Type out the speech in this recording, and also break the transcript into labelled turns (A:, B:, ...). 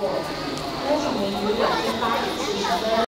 A: 我郭敬明于晚间八点四十分